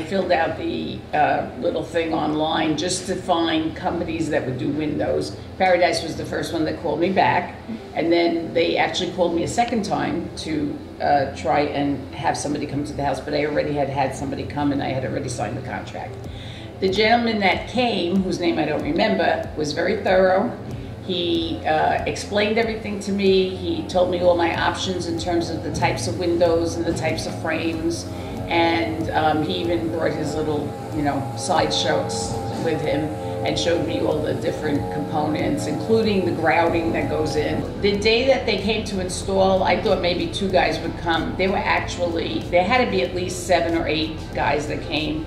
filled out the uh, little thing online just to find companies that would do windows. Paradise was the first one that called me back, and then they actually called me a second time to uh, try and have somebody come to the house, but I already had had somebody come and I had already signed the contract. The gentleman that came, whose name I don't remember, was very thorough. He uh, explained everything to me. He told me all my options in terms of the types of windows and the types of frames. And um, he even brought his little, you know, sideshows with him and showed me all the different components, including the grouting that goes in. The day that they came to install, I thought maybe two guys would come. There were actually, there had to be at least seven or eight guys that came.